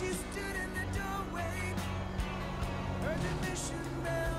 she stood in the doorway, her admission man.